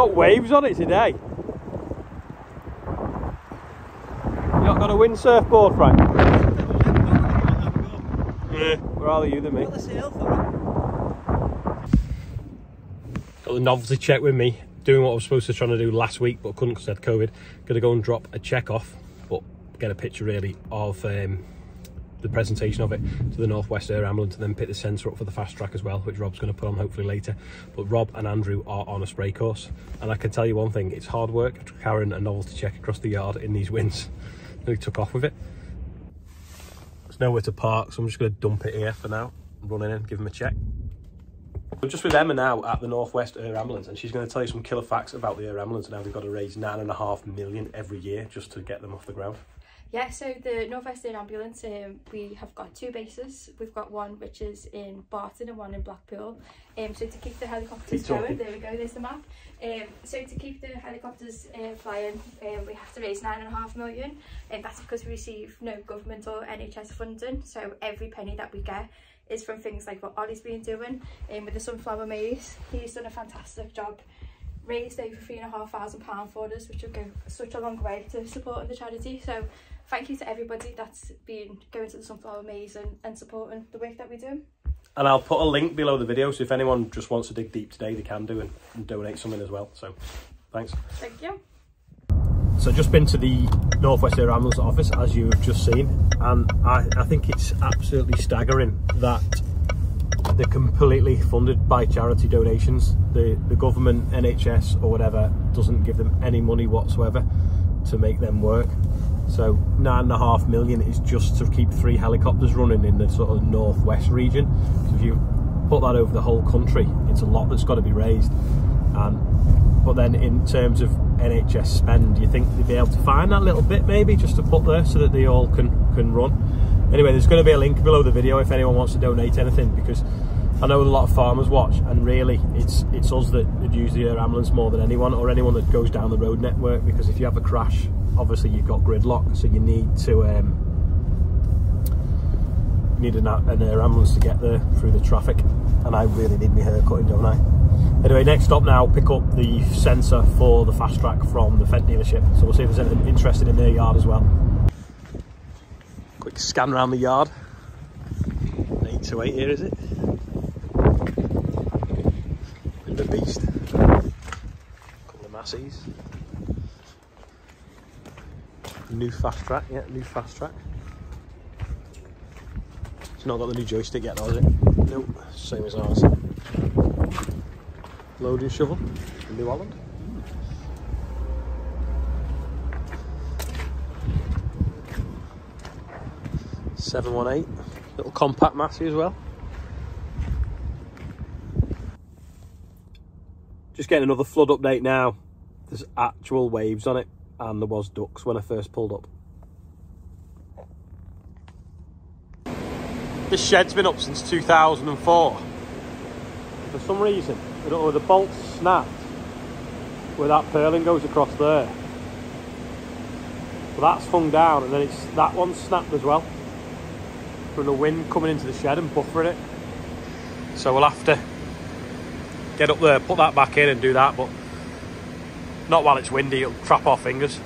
got waves on it today. You not got a windsurf board, Frank? Yeah. Rather you than me. Got the novelty check with me, doing what I was supposed to try to do last week, but couldn't because I had COVID. Gonna go and drop a check off, but get a picture really of um, the presentation of it to the Northwest Air Ambulance and then pick the sensor up for the Fastrac as well, which Rob's going to put on hopefully later. But Rob and Andrew are on a spray course, and I can tell you one thing: it's hard work carrying a novelty check across the yard in these winds. They took off with it. There's nowhere to park, so I'm just going to dump it here for now. Run in and give them a check. We're just with Emma now at the Northwest Air Ambulance, and she's going to tell you some killer facts about the Air Ambulance and how they've got to raise nine and a half million every year just to get them off the ground. Yeah, so the Northwest Air Ambulance, um, we have got two bases. We've got one which is in Barton and one in Blackpool. Um, so to keep the helicopters going, there we go, there's the map. Um, so to keep the helicopters uh, flying, um, we have to raise nine and a half million, and that's because we receive no government or NHS funding. So every penny that we get is from things like what Olly's been doing um, with the sunflower maze. He's done a fantastic job raised over three and a half thousand pound for us which will go such a long way to supporting the charity so thank you to everybody that's been going to the Sunflower Maze and, and supporting the work that we do. And I'll put a link below the video, so if anyone just wants to dig deep today, they can do and, and donate something as well. So, thanks. Thank you. So just been to the Northwest Air Ambulance office, as you've just seen, and I, I think it's absolutely staggering that they're completely funded by charity donations. The, the government, NHS or whatever, doesn't give them any money whatsoever to make them work. So nine and a half million is just to keep three helicopters running in the sort of northwest region. So if you put that over the whole country, it's a lot that's got to be raised. Um, but then in terms of NHS spend, do you think they'd be able to find that little bit maybe just to put there so that they all can, can run? Anyway, there's going to be a link below the video if anyone wants to donate anything because I know a lot of farmers watch and really it's it's us that, that use the air ambulance more than anyone or anyone that goes down the road network because if you have a crash obviously you've got gridlock, so you need to um, need an, an air ambulance to get there through the traffic. And I really need my hair cutting, don't I? Anyway, next up now, pick up the sensor for the Fastrac from the Fendt dealership. So we'll see if there's anything interesting in their yard as well. Quick scan around the yard. 828 here, is it? Bit of a beast. Couple of Masseys. New Fastrac, yeah, new Fastrac. It's not got the new joystick yet, though, is it? Nope, same as ours. Loading shovel, in New Holland. Seven one eight, little compact Massey as well. Just getting another flood update now. There's actual waves on it and there was ducks when I first pulled up. This shed's been up since 2004. For some reason, I don't know, the bolt snapped where that purlin goes across there. But that's hung down and then it's that one snapped as well. From the wind coming into the shed and buffering it. So we'll have to get up there, put that back in and do that, but not while it's windy, it'll trap our fingers.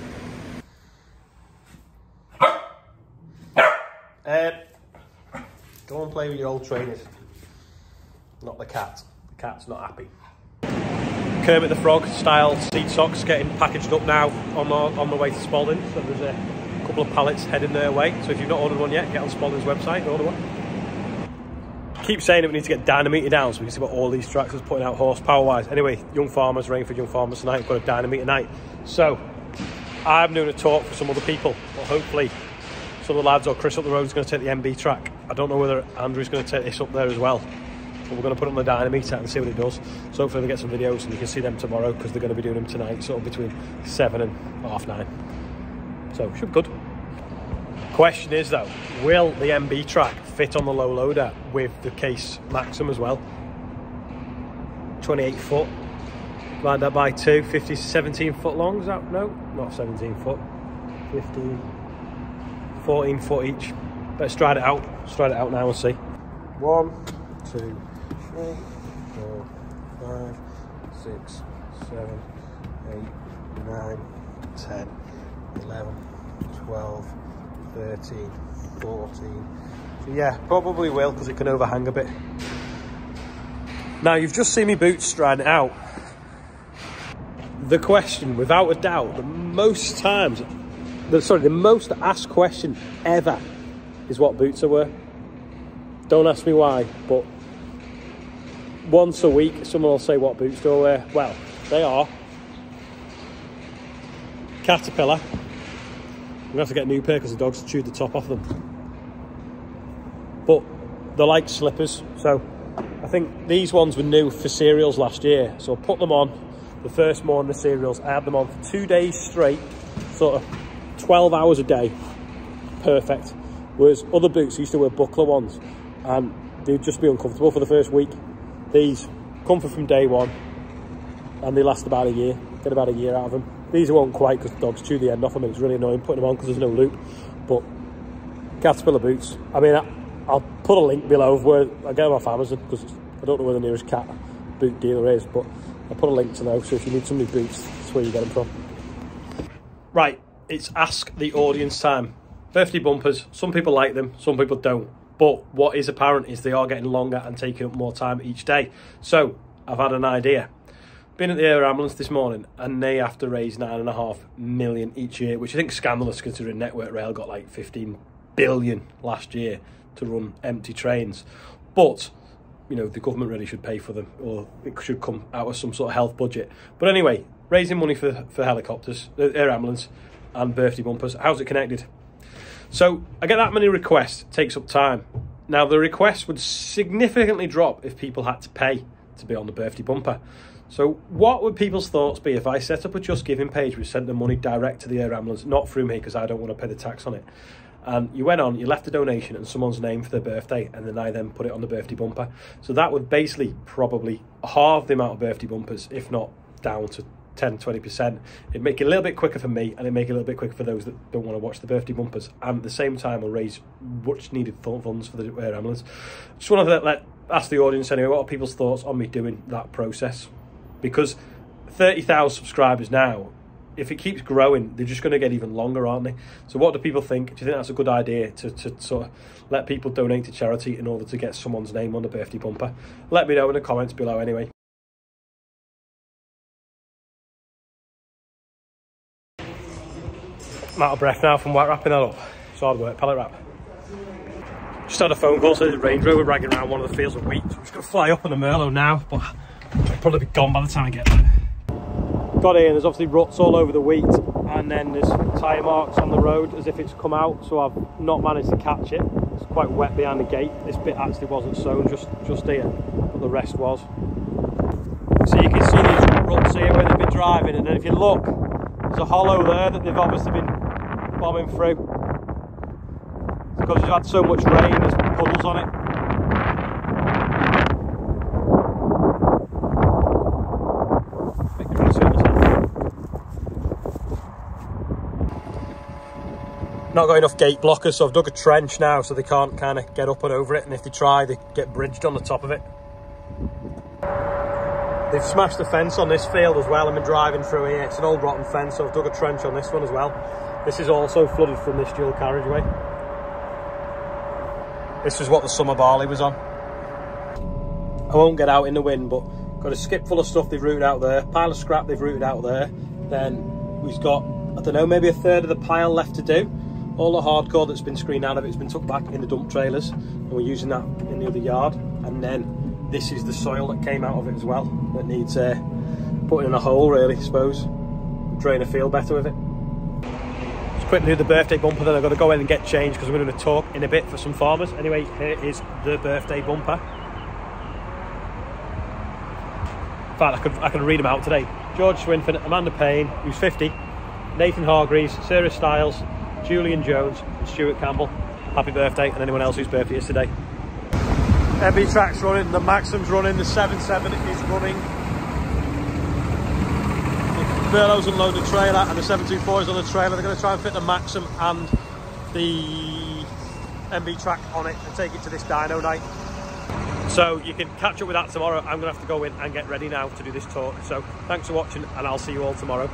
Uh, go and play with your old trainers. Not the cat. The cat's not happy. Kermit the Frog style seat socks getting packaged up now on the, on the way to Spalding. So there's a couple of pallets heading their way. So if you've not ordered one yet, get on Spalding's website and order one keep saying that we need to get Dynameter down so we can see what all these tractors putting out horsepower wise. Anyway, Young Farmers, Rainford Young Farmers tonight, we've got a Dynameter night. So I'm doing a talk for some other people, but hopefully some of the lads or Chris up the road is going to take the MB Trac. I don't know whether Andrew's going to take this up there as well. But we're going to put on the Dynameter and see what it does. So hopefully we get some videos and you can see them tomorrow because they're going to be doing them tonight, sort of between seven and half nine. So should be good. Question is though, will the MB Trac fit on the low loader with the Case Maxxum as well? 28 foot, divide that by two, 50 17 foot long, is that? No, not 17 foot, 15, 14 foot each. Let's try it out, let's it out now and see. One, two, three, four, five, six, seven, eight, nine, 10, 11, 12, 13, 14. So yeah, probably will because it can overhang a bit. Now you've just seen me boots striding out. The question, without a doubt, the most times, the, sorry, the most asked question ever is what boots I wear. Don't ask me why, but once a week someone will say what boots do I wear. Well, they are Caterpillar. Gonna have to get a new pair because the dogs chewed the top off them. But they're like slippers, so I think these ones were new for cereals last year. So I put them on the first morning of cereals. I had them on for two days straight, sort of 12 hours a day. Perfect. Whereas other boots used to wear buckler ones and they'd just be uncomfortable for the first week. These comfort from day one and they last about a year. Get about a year out of them. These won't quite because dogs chew the end off them it's really annoying putting them on because there's no loop. But Caterpillar boots, I mean, I, will put a link below of where I get them off Amazon because I don't know where the nearest cat boot dealer is, but I'll put a link to know. So if you need some new boots, that's where you get them from. Right, it's ask the audience time. Birthday bumpers, some people like them, some people don't. But what is apparent is they are getting longer and taking up more time each day. So I've had an idea. Been at the air ambulance this morning and they have to raise nine and a half million each year, which I think is scandalous considering Network Rail got like 15 billion last year to run empty trains. But you know the government really should pay for them or it should come out of some sort of health budget but anyway raising money for for helicopters uh, air ambulance and birthday bumpers how's it connected so I get that many requests, takes up time. Now the requests would significantly drop if people had to pay to be on the birthday bumper. So what would people's thoughts be if I set up a JustGiving page which sent the money direct to the air ambulance, not through me because I don't want to pay the tax on it. And you went on, you left a donation and someone's name for their birthday, and then I then put it on the birthday bumper. So that would basically probably halve the amount of birthday bumpers, if not down to 10 20% it'd make it a little bit quicker for me and it'd make it a little bit quicker for those that don't want to watch the birthday bumpers and at the same time will raise much needed funds for the air ambulance just want to let ask the audience anyway what are people's thoughts on me doing that process because 30,000 subscribers now if it keeps growing they're just going to get even longer aren't they so what do people think do you think that's a good idea to, to sort of let people donate to charity in order to get someone's name on the birthday bumper let me know in the comments below anyway I'm out of breath now from wet wrapping that up. It's hard work, pallet wrap. Just had a phone call, so the Range Rover ragging around one of the fields of wheat. I'm just going to fly up on a Merlo now, but probably be gone by the time I get there. Got here and there's obviously ruts all over the wheat and then there's tyre marks on the road as if it's come out, so I've not managed to catch it. It's quite wet behind the gate. This bit actually wasn't sown, just, just here, but the rest was. So you can see these ruts here where they've been driving and then if you look, there's a hollow there that they've obviously been bombing through. because we've had so much rain, there's puddles on it. Not got enough gate blockers, so I've dug a trench now so they can't kind of get up and over it. And if they try, they get bridged on the top of it. They've smashed the fence on this field as well. I've been driving through here. It's an old rotten fence, so I've dug a trench on this one as well. This is also flooded from this dual carriageway. This is what the summer barley was on. I won't get out in the wind, but got a skip full of stuff they've rooted out there, pile of scrap they've rooted out there. Then we've got, I don't know, maybe a third of the pile left to do. All the hardcore that's been screened out of it's been took back in the dump trailers, and we're using that in the other yard. And then this is the soil that came out of it as well that needs uh, putting in a hole really I suppose. Drain a field better with it. Just quickly do the birthday bumper then I've got to go in and get changed because we're going to talk in a bit for some farmers. Anyway here is the birthday bumper. In fact I could, I can read them out today. George Swinford, Amanda Payne who's 50 Nathan Hargreaves, Sarah Stiles Julian Jones and Stuart Campbell happy birthday and anyone else whose birthday is today MB Trac's running, the Maxxum's running, the 7.7 is running. Burlow's unloaded the trailer and the 724 is on the trailer. They're going to try and fit the Maxxum and the MB Track on it and take it to this dyno night. So you can catch up with that tomorrow. I'm going to have to go in and get ready now to do this talk. So thanks for watching and I'll see you all tomorrow.